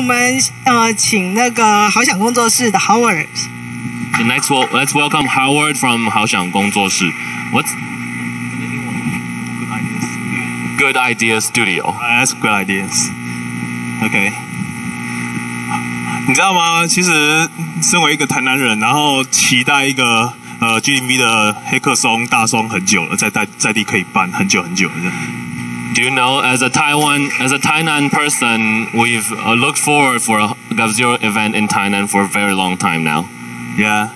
我们呃请那个好想工作室的 Howard。The next, well, let's welcome Howard from 好想工作室. What's Good Idea Studio? That's good ideas. OK，你知道吗？其实身为一个台南人，然后期待一个呃 GMV 的黑客松大松很久了，在在在地可以办很久很久了。Do you know, as a Taiwan, as a Tainan person, we've looked forward for a GovZero event in Tainan for a very long time now. Yeah，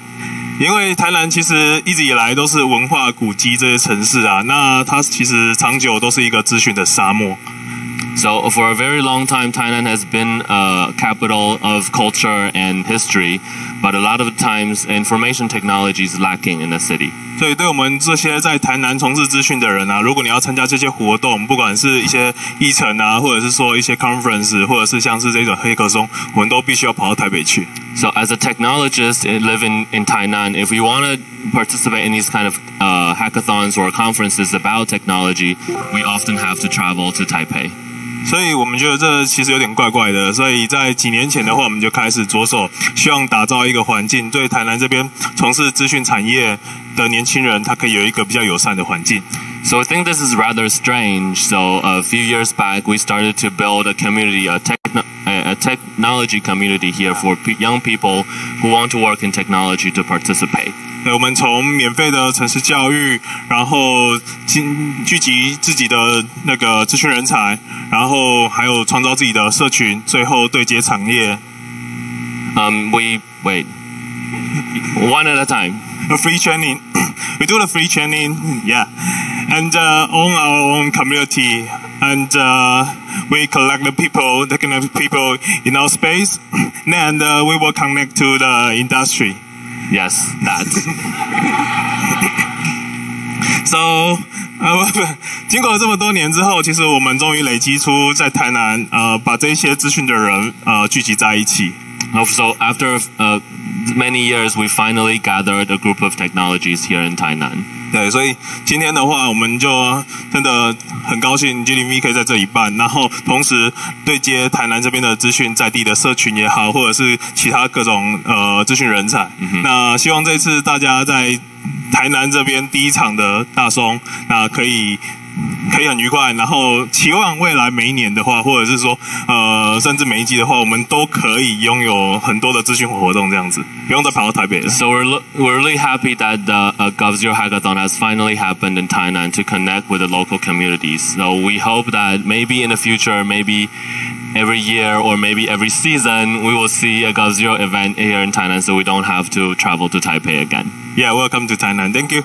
因为台南其实一直以来都是文化古迹这些城市啊，那它其实长久都是一个资讯的沙漠。So for a very long time, Tainan has been a capital of culture and history, but a lot of times information technology is lacking in the city. 所以，对我们这些在台南从事资讯的人啊，如果你要参加这些活动，不管是一些议程啊，或者是说一些 conference，或者是像是这种黑客松，我们都必须要跑到台北去。So as a technologist living in in Tainan, if we want to participate in these kind of uh, hackathons or conferences about technology, we often have to travel to Taipei. 所以我们觉得这其实有点怪怪的。所以在几年前的话，我们就开始着手，希望打造一个环境，对台南这边从事资讯产业的年轻人，他可以有一个比较友善的环境。 So I think this is rather strange. So a few years back, we started to build a community, a, techno- a a technology community here for pe- young people who want to work in technology to participate. 对，我们从免费的城市教育，然后聚聚集自己的那个资讯人才，然后还有创造自己的社群，最后对接产业。 Um, we wait one at a time. A free training, we do the free training, yeah, and uh, own our own community, and uh, we collect the people, the kind of people in our space, and uh, we will connect to the industry. Yes, that. So，呃，不，经过了这么多年之后，其实我们终于累积出在台南，呃，把这些资讯的人，呃，聚集在一起。 Oh, So after uh, many years, we finally gathered a group of technologies here in Tainan. 对，所以今天的话，我们就真的很高兴 G D V 可以在这里办，然后同时对接台南这边的资讯在地的社群也好，或者是其他各种呃资讯人才。那希望这次大家在台南这边第一场的大松，那可以。可以很愉快。然后期望未来每一年的话，或者是说呃，甚至每一季的话，我们都可以拥有很多的资讯活动这样子，不用再跑到台北了。So we're we're really happy that the uh, GovZero Hackathon has finally happened in Tainan to connect with the local communities. So we hope that maybe in the future, maybe every year or maybe every season, we will see a GovZero event here in Tainan, so we don't have to travel to Taipei again. Yeah, welcome to Tainan. Thank you.